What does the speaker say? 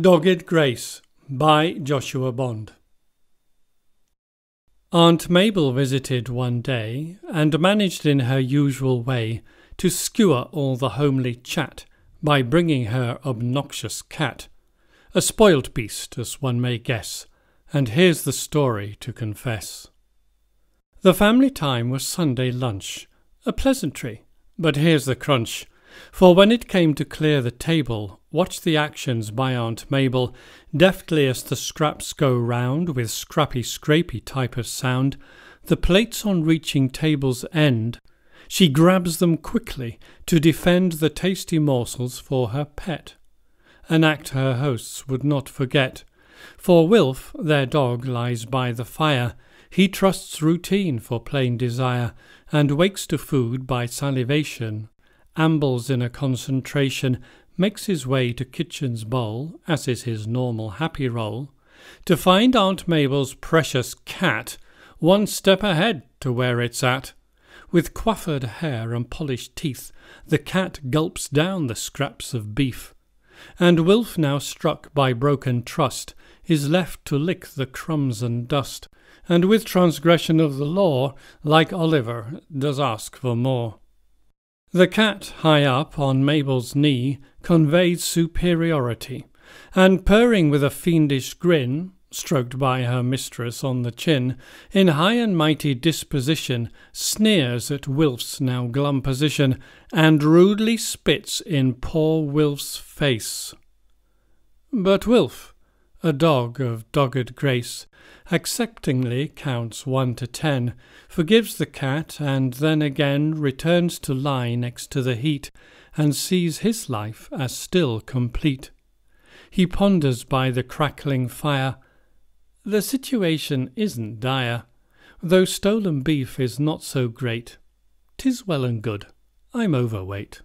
Dogged Grace by Joshua Bond. Aunt Mabel visited one day and managed in her usual way to skewer all the homely chat by bringing her obnoxious cat. A spoiled beast, as one may guess, and here's the story to confess. The family time was Sunday lunch, a pleasantry, but here's the crunch. For when it came to clear the table, watch the actions by Aunt Mabel, deftly as the scraps go round with scrappy scrapey type of sound, the plates on reaching table's end, she grabs them quickly to defend the tasty morsels for her pet. An act her hosts would not forget. For Wilf, their dog, lies by the fire. He trusts routine for plain desire, and wakes to food by salivation ambles in a concentration, makes his way to kitchen's bowl, as is his normal happy roll, to find Aunt Mabel's precious cat one step ahead to where it's at. With coiffured hair and polished teeth, the cat gulps down the scraps of beef. And Wilf, now struck by broken trust, is left to lick the crumbs and dust, and with transgression of the law, like Oliver, does ask for more. The cat, high up on Mabel's knee, conveyed superiority, and purring with a fiendish grin, stroked by her mistress on the chin, in high and mighty disposition, sneers at Wilf's now glum position, and rudely spits in poor Wilf's face. But Wilf, a dog of dogged grace, acceptingly counts one to ten, forgives the cat, and then again returns to lie next to the heat, and sees his life as still complete. He ponders by the crackling fire. The situation isn't dire, though stolen beef is not so great. Tis well and good. I'm overweight.